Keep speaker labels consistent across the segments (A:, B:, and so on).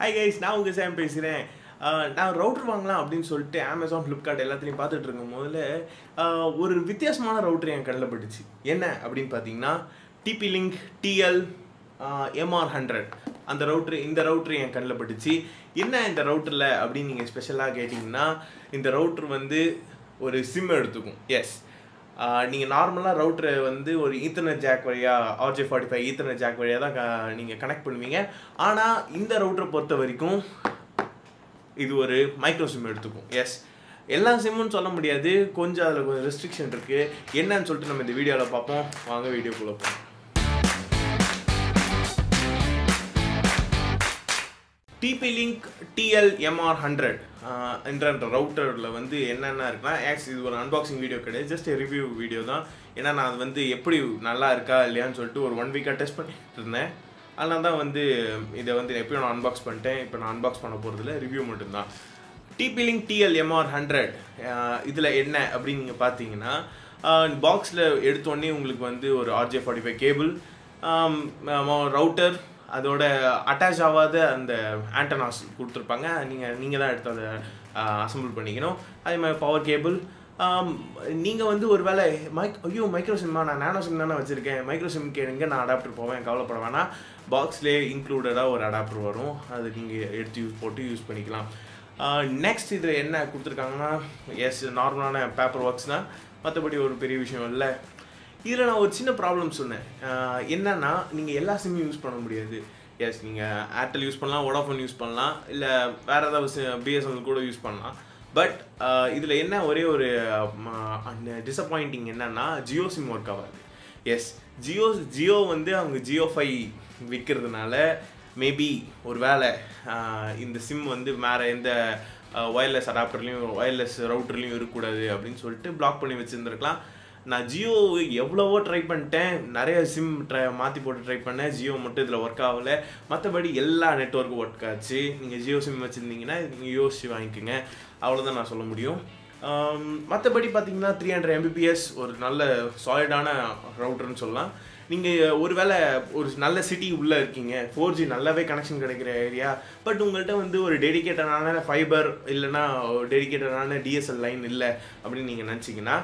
A: Hi guys நான் உங்கள் same பேசுகிறேன் நான் ரவுட்ரு வாங்கலாம் அப்படின்னு சொல்லிட்டு அமேசான் ஃப்ளிப்கார்ட் எல்லாத்துலேயும் பார்த்துட்டு இருக்கும் போதில் ஒரு வித்தியாசமான ரவுட்ரு என் கண்ணில் பட்டுச்சு. என்ன அப்படின்னு பார்த்தீங்கன்னா TP link TL MR hundred அந்த ரவுட்ரு இந்த ரவுட்ரு என் கண்ணில் பட்டுச்சு. என்ன இந்த ரவுட்டரில் அப்படின்னு நீங்கள் ஸ்பெஷலாக கேட்டிங்கன்னா இந்த ரவுட்ரு வந்து ஒரு சிம் எடுத்துக்கும். எஸ் நீங்கள் நார்மலாக ரவுட்ரு வந்து ஒரு ஈத்தர்நெட் ஜாக் வழியாக RJ forty five ethernet jack வழியாக தான் நீங்கள் கனெக்ட் பண்ணுவீங்க. ஆனால் இந்த ரவுட்டரை பொறுத்த வரைக்கும் இது ஒரு மைக்ரோ சிம் எடுத்துக்கும். எஸ் எல்லா சிம்முன்னு சொல்ல முடியாது. கொஞ்சம் அதில் கொஞ்சம் ரெஸ்ட்ரிக்ஷன் இருக்குது என்னன்னு சொல்லிட்டு நம்ம இந்த வீடியோவில் பார்ப்போம். வாங்க வீடியோக்குள்ளே போவோம் TP Link TL MR hundred என்ற ரவுட்டரில் வந்து என்னென்ன இருக்குன்னா ஆக்ஸ் இது ஒரு அன்பாக்சிங் வீடியோ கிடையாது ஜஸ்ட் ரிவ்யூ வீடியோ தான். ஏன்னா நான் அது வந்து எப்படி நல்லா இருக்கா இல்லையான்னு சொல்லிட்டு ஒரு ஒன் வீக்காக டெஸ்ட் பண்ணிட்டு இருந்தேன். அதனால தான் வந்து இதை வந்து எப்பயும் நான் அன்பாக்ஸ் பண்ணிட்டேன். இப்போ நான் அன்பாக்ஸ் பண்ண போகிறதுல ரிவ்யூ மட்டும்தான். TP Link TL MR hundred இதில் என்ன அப்படின்னு நீங்கள் பார்த்தீங்கன்னா பாக்ஸில் எடுத்தோடனே உங்களுக்கு வந்து ஒரு RJ forty five cable router அதோட அட்டாச் ஆகாத அந்த ஆண்டனாஸ் கொடுத்துருப்பாங்க. நீங்கள் நீங்கள் தான் எடுத்து அதை அசம்பிள் பண்ணிக்கணும். அதே மாதிரி பவர் கேபிள் நீங்கள் வந்து ஒரு வேலை மைக் ஐயோ மைக்ரோ சிம்மா நான் நானோ சிம் தானே வச்சுருக்கேன். மைக்ரோ சிம் கேளுங்க நான் அடாப்டர் போவேன் கவலைப்பட வேணாம். பாக்ஸ்லேயே இன்க்ளூடடாக ஒரு அடாப்டர் வரும். அது நீங்கள் எடுத்து யூஸ் போட்டு யூஸ் பண்ணிக்கலாம். நெக்ஸ்ட் இதில் என்ன கொடுத்துருக்காங்கன்னா எஸ் நார்மலான பேப்பர் ஒர்க்ஸ் தான். மற்றபடி ஒரு பெரிய விஷயம் இல்லை. இதில் நான் ஒரு சின்ன ப்ராப்ளம் சொன்னேன். என்னன்னா நீங்கள் எல்லா சிம்மையும் யூஸ் பண்ண முடியாது. எஸ் நீங்கள் ஏர்டெல் யூஸ் பண்ணலாம் வோடாஃபோன் யூஸ் பண்ணலாம் இல்லை வேறு ஏதாவது பிஎஸ்என்எல் கூட யூஸ் பண்ணலாம். பட் இதில் என்ன ஒரே ஒரு டிசப்பாயிண்டிங் என்னன்னா ஜியோ சிம் ஒர்க் ஆகாது. எஸ் ஜியோ ஜியோ வந்து அவங்க ஜியோ ஃபை விற்கிறதுனால மேபி ஒரு வேளை இந்த சிம் வந்து வேறு எந்த ஒயர்லெஸ் அடாப்டர்லேயும் ஒயர்லெஸ் ரவுட்டர்லேயும் இருக்கக்கூடாது அப்படின்னு சொல்லிட்டு பிளாக் பண்ணி வச்சுருந்துருக்கலாம். நான் ஜியோ எவ்வளவோ ட்ரை பண்ணிட்டேன். நிறைய சிம் ட்ரை மாற்றி போட்டு ட்ரை பண்ணேன். ஜியோ மட்டும் இதில் ஒர்க் ஆகலை. மற்றபடி எல்லா நெட்ஒர்க்கும் ஒர்க் ஆச்சு. நீங்கள் ஜியோ சிம் வச்சுருந்தீங்கன்னா நீங்கள் யோசிச்சு வாங்கிக்கோங்க. அவ்வளோதான் நான் சொல்ல முடியும். மற்றபடி பார்த்தீங்கன்னா த்ரீ ஹண்ட்ரட் எம்பிபிஎஸ் ஒரு நல்ல சாலிடான ரவுட்டர்னு சொல்லலாம். நீங்கள் ஒருவேளை ஒரு நல்ல சிட்டி உள்ளே இருக்கீங்க. ஃபோர் ஜி நல்லாவே கனெக்ஷன் கிடைக்கிற ஏரியா பட் உங்கள்கிட்ட வந்து ஒரு டெடிக்கேட்டடான ஃபைபர் இல்லைன்னா டெடிக்கேட்டடான டிஎஸ்எல் லைன் இல்லை அப்படின்னு நீங்கள் நினச்சிங்கன்னா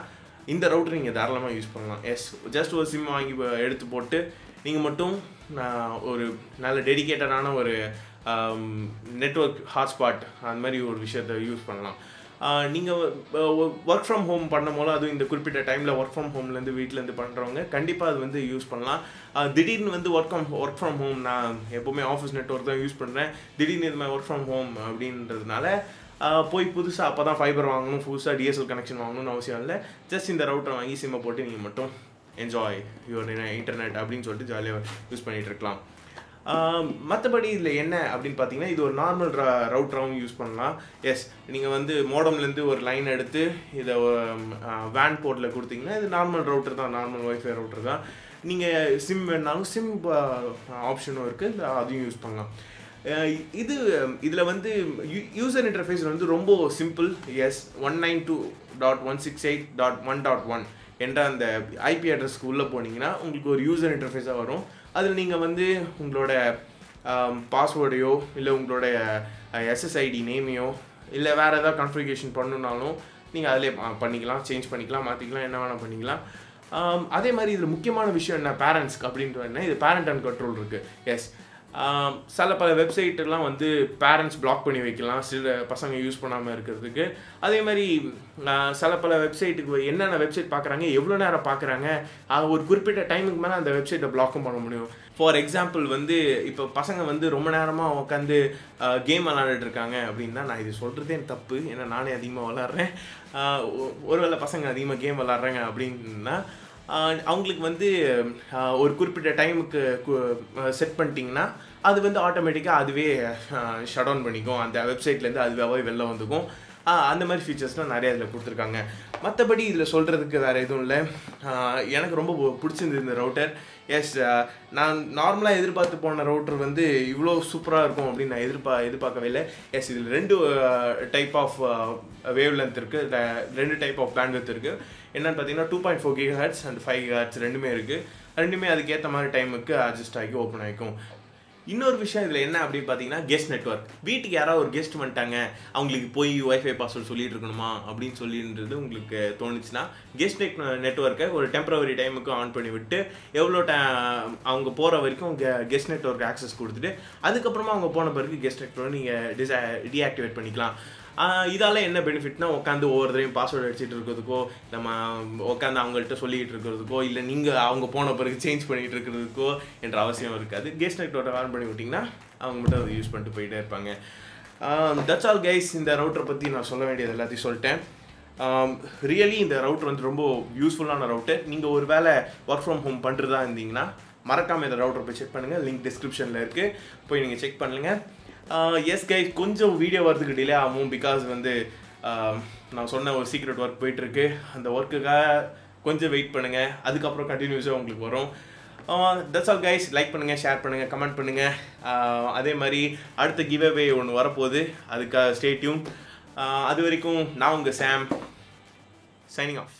A: இந்த ரவுட்டர் நீங்கள் தாராளமாக யூஸ் பண்ணலாம். எஸ் ஜஸ்ட் ஒரு சிம் வாங்கி எடுத்து போட்டு நீங்கள் மட்டும் நான் ஒரு நல்ல டெடிக்கேட்டடான ஒரு நெட்ஒர்க் ஹாட்ஸ்பாட் அந்த மாதிரி ஒரு விஷயத்தை யூஸ் பண்ணலாம். நீங்கள் ஒர்க் ஃப்ரம் ஹோம் பண்ணும் போது அதுவும் இந்த குறிப்பிட்ட டைமில் ஒர்க் ஃப்ரம் ஹோம்லேருந்து வீட்டிலேருந்து பண்ணுறவங்க கண்டிப்பாக அது வந்து யூஸ் பண்ணலாம். திடீர்னு வந்து work from work from home நான் எப்போவுமே ஆஃபீஸ் நெட்ஒர்க் தான் யூஸ் பண்ணுறேன் திடீர்னு இது மாதிரி ஒர்க் ஃப்ரம் ஹோம் அப்படின்றதுனால போய் புதுசாக அப்போ தான் ஃபைபர் வாங்கணும் புதுசாக டிஎஸ்எல் கனெக்ஷன் வாங்கணும்னு அவசியம் இல்லை. ஜஸ்ட் இந்த ரவுட்டரை வாங்கி சிம்மை போட்டு நீங்கள் மட்டும் என்ஜாய் யுவர் இன்டர்நெட் அப்படின்னு சொல்லிட்டு ஜாலியாக யூஸ் பண்ணிகிட்டு இருக்கலாம். மற்றபடி இதில் என்ன அப்படின்னு பார்த்தீங்கன்னா இது ஒரு நார்மல் ரவுட்டராகவும் யூஸ் பண்ணலாம். எஸ் நீங்கள் வந்து மோடம்லேருந்து ஒரு லைன் எடுத்து இதை வேன் போர்ட்டில் கொடுத்தீங்கன்னா இது நார்மல் ரவுட்டர் தான் நார்மல் ஒய்ஃபை ரவுட்டர் தான். நீங்கள் சிம் வேணாலும் சிம் ஆப்ஷனும் இருக்குது அதையும் யூஸ் பண்ணலாம். இது இதில் வந்து யூசர் இன்டர்ஃபேஸ் வந்து ரொம்ப simple yes one nine two dot one six eight dot one dot one என்ற அந்த ஐபி அட்ரஸ்க்கு உள்ளே போனீங்கன்னா உங்களுக்கு ஒரு யூசர் இன்டர்ஃபேஸாக வரும். அதில் நீங்கள் வந்து உங்களோட பாஸ்வேர்டையோ இல்லை உங்களோட எஸ்எஸ்ஐடி நேமையோ இல்லை வேறு ஏதாவது கன்ஃபிகேஷன் பண்ணுனாலும் நீங்கள் அதிலே பண்ணிக்கலாம் சேஞ்ச் பண்ணிக்கலாம் மாற்றிக்கலாம் என்ன வேணால் பண்ணிக்கலாம். அதே மாதிரி இதில் முக்கியமான விஷயம் என்ன? பேரண்ட்ஸ்க்கு அப்படின்ட்டு என்ன? இது பேரண்ட் அண்ட் கண்ட்ரோல் இருக்குது எஸ் சில பல வெப்சைட்டெல்லாம் வந்து பேரண்ட்ஸ் பிளாக் பண்ணி வைக்கலாம் சில பசங்க யூஸ் பண்ணாமல் இருக்கிறதுக்கு. அதே மாதிரி சில பல வெப்சைட்டுக்கு என்னென்ன வெப்சைட் பார்க்குறாங்க எவ்வளோ நேரம் பார்க்குறாங்க ஒரு குறிப்பிட்ட டைமுக்கு மேலே அந்த வெப்சைட்டை பிளாக்கும் பண்ண முடியும். ஃபார் எக்ஸாம்பிள் வந்து இப்போ பசங்க வந்து ரொம்ப நேரமாக உட்காந்து கேம் விளாண்டுட்டு இருக்காங்க அப்படின்னா நான் இது சொல்கிறதே தப்பு. ஏன்னா நானே அதிகமாக விளாட்றேன் ஒருவேளை பசங்க அதிகமாக கேம் விளாட்றாங்க அப்படின்னா அவங்களுக்கு வந்து ஒரு குறிப்பிட்ட டைமுக்கு செட் பண்ணிட்டீங்கன்னா அது வந்து ஆட்டோமேட்டிக்காக அதுவே ஷட் டவுன் பண்ணிக்கும். அந்த வெப்சைட்லேருந்து அதுவாகவே வெளில வந்துக்கும். அந்த மாதிரி ஃபீச்சர்ஸ்லாம் நிறைய இதில் கொடுத்துருக்காங்க. மற்றபடி இதில் சொல்கிறதுக்கு வேறு எதுவும் இல்லை. எனக்கு ரொம்ப பிடிச்சிருந்தது இந்த ரவுட்டர் எஸ் நான் நார்மலாக எதிர்பார்த்து போன ரவுட்டர் வந்து இவ்வளோ சூப்பராக இருக்கும் அப்படின்னு நான் எதிர்பா எதிர்பார்க்கவே இல்லை. எஸ் இதில் ரெண்டு டைப் ஆஃப் வேவ் லென்த் இருக்குது ரெண்டு டைப் ஆஃப் பேண்ட்வித் இருக்குது என்னென்னு பார்த்தீங்கன்னா two point four giga and five hertz ரெண்டுமே இருக்குது ரெண்டுமே அதுக்கேற்ற மாதிரி டைமுக்கு அட்ஜஸ்ட் ஆகி ஓப்பன் ஆகிக்கும் இன்னொரு விஷயம் இதில் என்ன அப்படின்னு பார்த்தீங்கன்னா கெஸ்ட் நெட்ஒர்க் வீட்டுக்கு யாராவது ஒரு கெஸ்ட் வந்துட்டாங்க அவங்களுக்கு போய் ஒய்ஃபை பாஸ்வேர்ட் சொல்லிட்டு இருக்கணுமா அப்படின்னு சொல்லின்றது உங்களுக்கு தோணுச்சுன்னா கெஸ்ட் நெட் நெட்ஒர்க்கை ஒரு டெம்பரவரி டைமுக்கு ஆன் பண்ணி விட்டு எவ்வளோ டை அவங்க போகிற வரைக்கும் கெஸ்ட் நெட்ஒர்க் ஆக்சஸ் கொடுத்துட்டு அதுக்கப்புறமா அவங்க போன பிறகு கெஸ்ட் நெட்ஒர்க் நீங்கள் டிசா டீஆக்டிவேட் பண்ணிக்கலாம். இதால் என்ன பெனிஃபிட்னா உட்காந்து ஒவ்வொருத்தரையும் பாஸ்வேர்டு அடிச்சுட்டு இருக்கிறதுக்கோ நம்ம உட்காந்து அவங்கள்ட்ட சொல்லிக்கிட்டு இருக்கிறதுக்கோ இல்லை நீங்கள் அவங்க போன பிறகு சேஞ்ச் பண்ணிட்டு இருக்கிறதுக்கோ என்ற அவசியம் இருக்காது. கெஸ்ட் நெட்ஒர்க்கை ஆன் பண்ணி விட்டிங்கன்னா அவங்க மட்டும் அதை யூஸ் பண்ணிட்டு போயிட்டே இருப்பாங்க. தட்ஸ் ஆல் கைஸ் இந்த ரவுட்டரை பற்றி நான் சொல்ல வேண்டியது எல்லாத்தையும் சொல்லிட்டேன். ரியலி இந்த ரவுட்டர் வந்து ரொம்ப யூஸ்ஃபுல்லான ரவுட்டர் நீங்கள் ஒரு வேளை ஒர்க் ஃப்ரம் ஹோம் பண்ணுறதா இருந்தீங்கன்னா மறக்காமல் இந்த ரவுட்டர் போய் செக் பண்ணுங்கள் லிங்க் டிஸ்கிரிப்ஷனில் இருக்குது போய் நீங்கள் செக் பண்ணுங்கள் Uh, எஸ் கை கொஞ்சம் வீடியோ வரதுக்கு டிலே ஆகும் பிகாஸ் வந்து um, நான் சொன்ன ஒரு சீக்ரெட் ஒர்க் போயிட்டுருக்கு. அந்த ஒர்க்குக்காக கொஞ்சம் வெயிட் பண்ணுங்கள் அதுக்கப்புறம் கண்டினியூஸாக உங்களுக்கு வரும். Uh, that's all guys like பண்ணுங்கள் ஷேர் பண்ணுங்கள் கமெண்ட் பண்ணுங்கள் uh, அதே மாதிரி அடுத்த கிவ் அவே ஒன்று வரப்போகுது. அதுக்காக ஸ்டே டியூன் அது வரைக்கும் நான் உங்கள் சாம் சைனிங் ஆஃப்